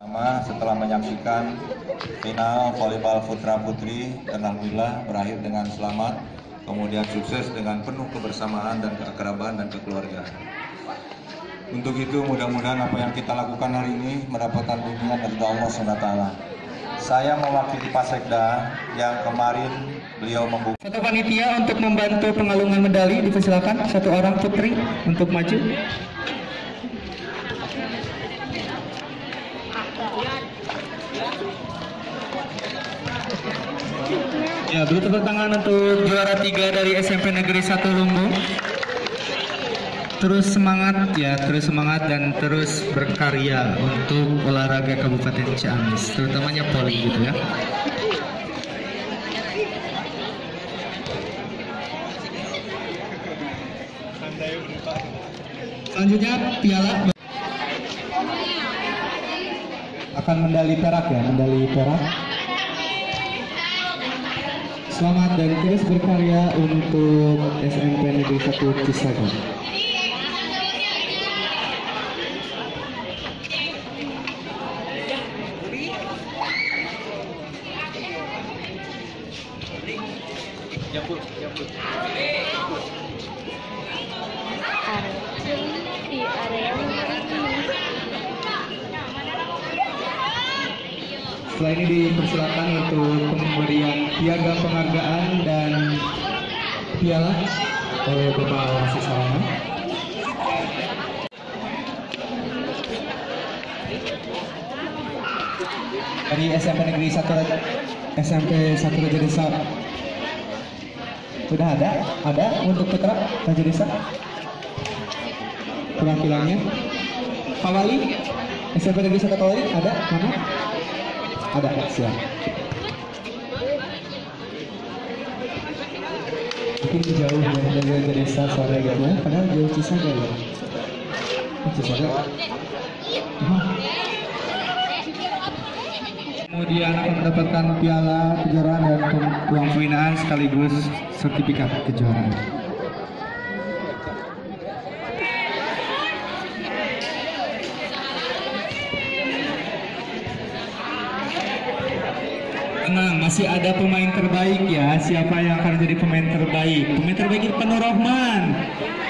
Pertama, setelah menyaksikan final volleyball putra putri dan alhamdulillah berakhir dengan selamat, kemudian sukses dengan penuh kebersamaan dan keakraban dan kekeluargaan. Untuk itu mudah-mudahan apa yang kita lakukan hari ini mendapatkan bimbingan dari Allah SWT. Saya mewakili Pak Sekda yang kemarin beliau membuka Satu panitia untuk membantu pengalungan medali dipersilakan satu orang putri untuk maju. Ya, beri tepuk tangan untuk juara tiga dari SMP Negeri 1 Lumbung. Terus semangat ya, terus semangat dan terus berkarya untuk olahraga Kabupaten Ciamis, terutamanya poli gitu ya. Selanjutnya piala akan mendali perak ya, mendali perak. Selamat dan terus berkarya untuk SMP Negeri 1 Cisaga. di area Setelah ini dipersilakan untuk pemberian piagam penghargaan dan piala oleh Bapak Wasis Sarana. Dari SMP Negeri 1 SMP 1 Raja Desa Sudah ada? Ada untuk putra Raja Desa? Penampilannya Kawali SMP Negeri 1 Kawali ada? Mana? Ada, siap. Mungkin jauh ya dari desa sore gitu ya, padahal jauh Cisaga ya. Cisaga. Kemudian mendapatkan piala kejuaraan dan uang pembinaan sekaligus sertifikat kejuaraan. Tenang, masih ada pemain terbaik ya. Siapa yang akan jadi pemain terbaik? Pemain terbaik Nur Rahman.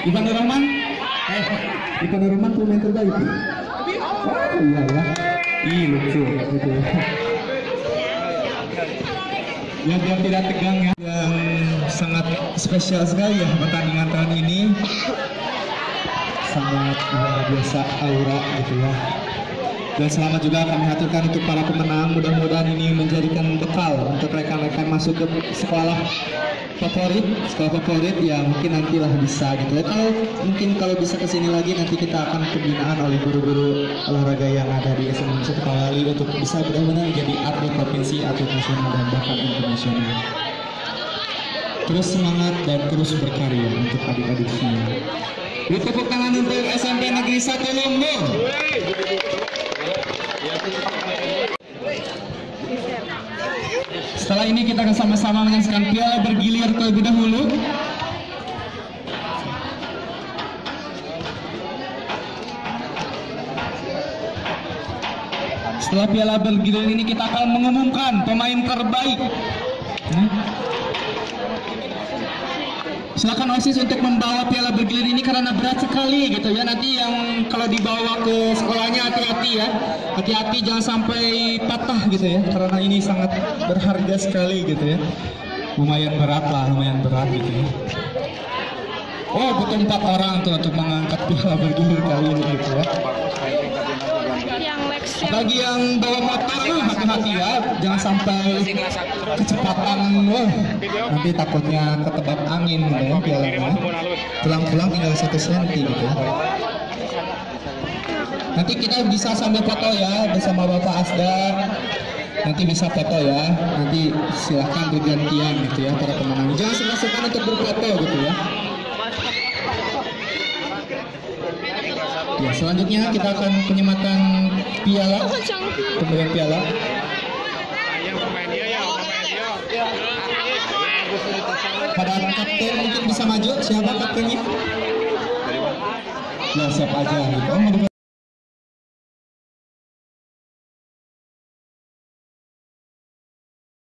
Ivan Rahman? Eh, Ivan Rahman pemain terbaik. Oh iya ya. Ih lucu gitu. Ya biar tidak tegang ya. Yang sangat spesial sekali ya pertandingan tahun ini. Sangat luar biasa aura gitu ya. Dan selamat juga kami haturkan untuk para pemenang. Mudah-mudahan ini menjadikan bekal untuk rekan-rekan masuk ke sekolah favorit, sekolah favorit ya mungkin nantilah bisa gitu ya. Kalau mungkin kalau bisa ke sini lagi nanti kita akan pembinaan oleh guru-guru olahraga yang ada di SMA Satu Kawali untuk bisa benar-benar menjadi atlet provinsi, atlet nasional dan bahkan internasional. Terus semangat dan terus berkarya untuk adik-adik semua. Beri tepuk tangan untuk SMP Negeri 1 Lumbung. Ini kita akan sama-sama menyaksikan piala bergilir terlebih dahulu. Setelah piala bergilir ini kita akan mengumumkan pemain terbaik. Silakan OSIS untuk membawa piala bergilir ini karena berat sekali gitu ya. Nanti yang kalau dibawa ke sekolahnya hati-hati ya. Hati-hati jangan sampai patah gitu ya. Karena ini sangat berharga sekali gitu ya. Lumayan berat lah, lumayan berat gitu ya. Oh, butuh empat orang tuh untuk mengangkat piala bergilir kali ini gitu ya. Bagi yang bawa motor, hati-hati ya, jangan sampai kecepatan, wah, nanti takutnya ketebak angin ya pialanya. Pulang-pulang tinggal satu senti gitu. ya. Nanti kita bisa sambil foto ya bersama Bapak Asda. Nanti bisa foto ya. Nanti silahkan bergantian gitu ya para pemenang. Jangan segan-segan untuk berfoto gitu ya. Ya, selanjutnya kita akan penyematan piala, pemberian piala. Pada kapten mungkin bisa maju, siapa kaptennya? Ya siapa aja gitu. Oh,